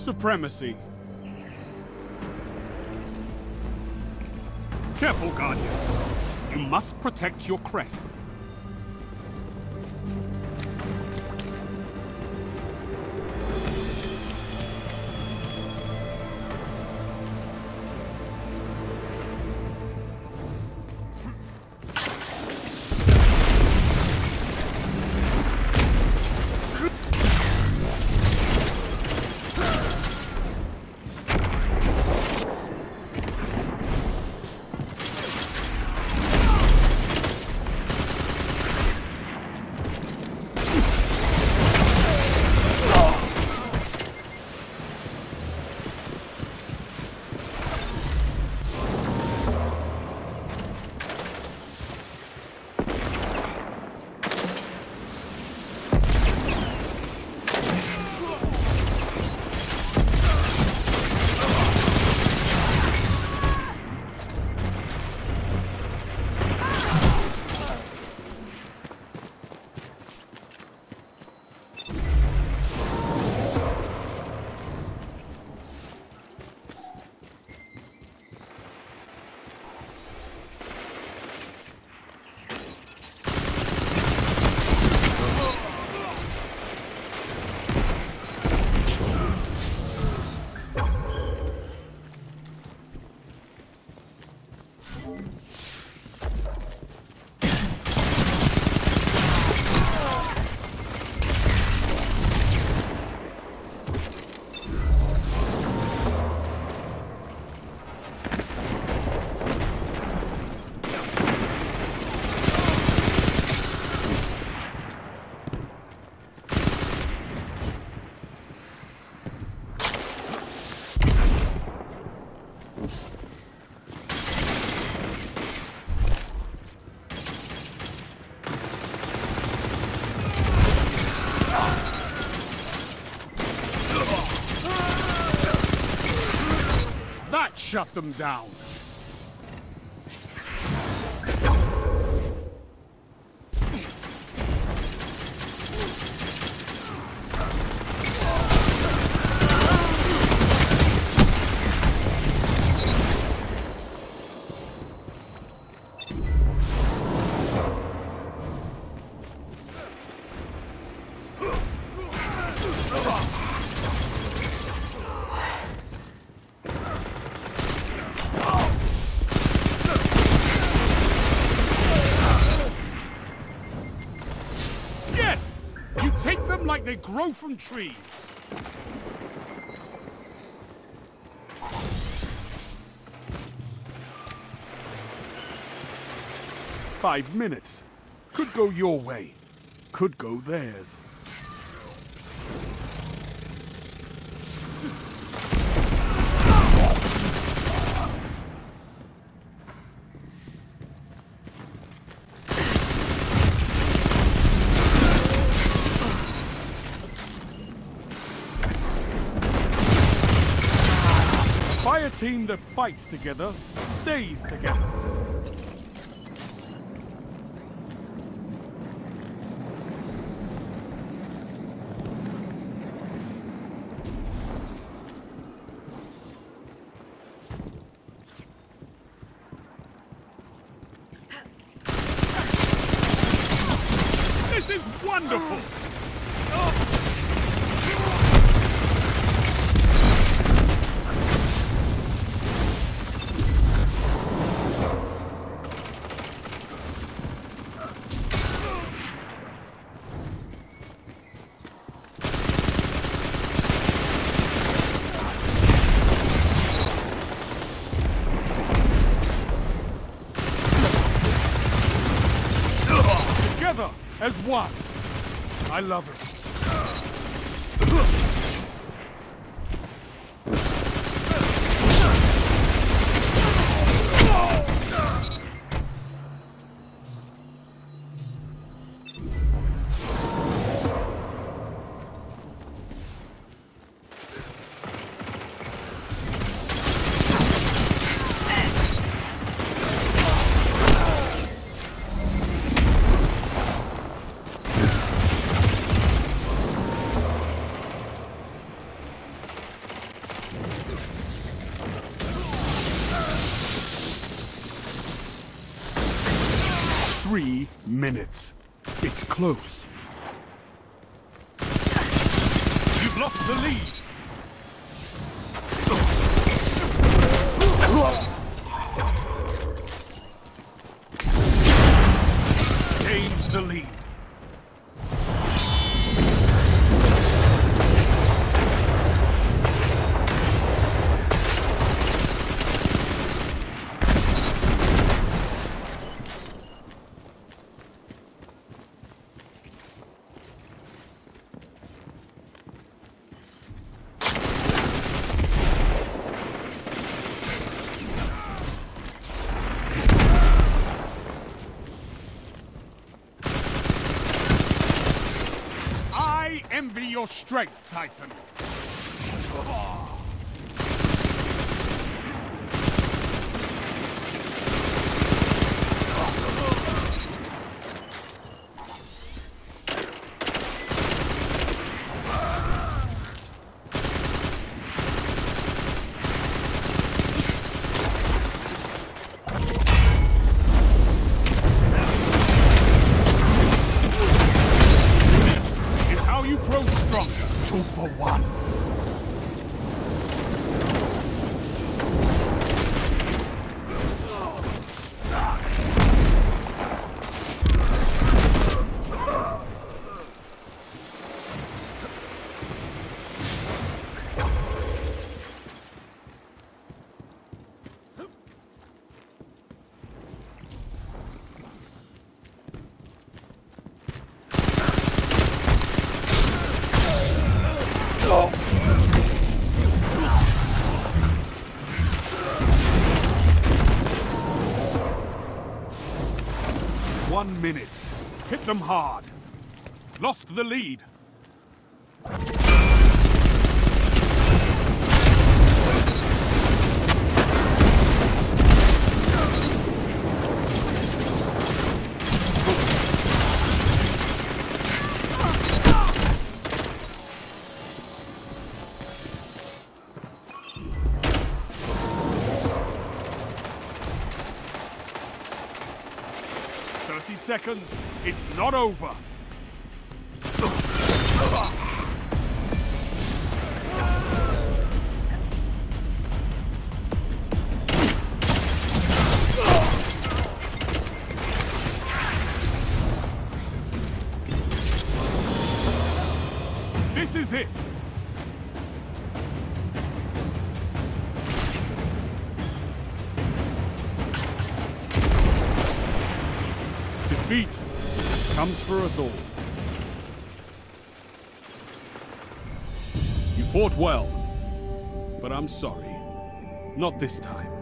Supremacy. Careful, Guardian. You must protect your crest. Shut them down. Like they grow from trees. Five minutes. Could go your way. Could go theirs. Team that fights together stays together. This is wonderful! Together as one. I love it. Three minutes. It's close. You've lost the lead. Envy your strength, Titan. This is how you grow stronger. Two for one. One minute. Hit them hard. Lost the lead. Seconds. It's not over. This is it. Defeat comes for us all. You fought well, but I'm sorry. Not this time.